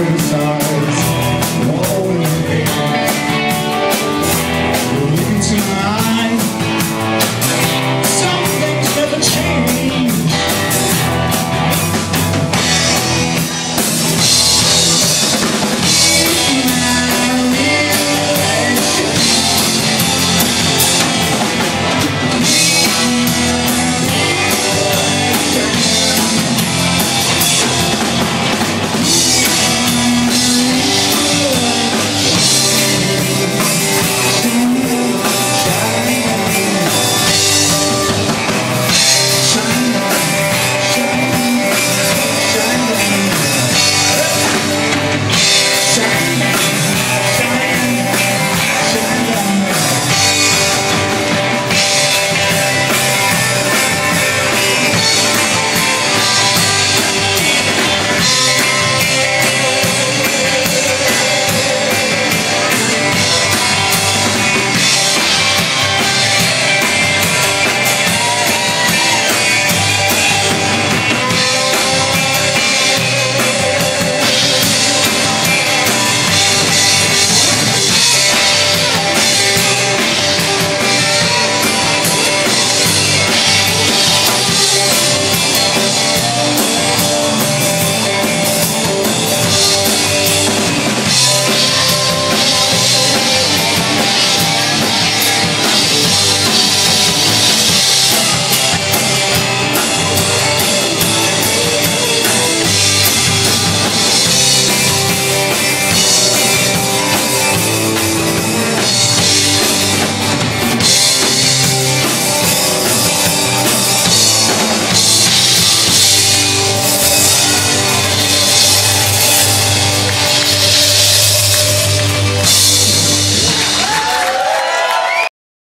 face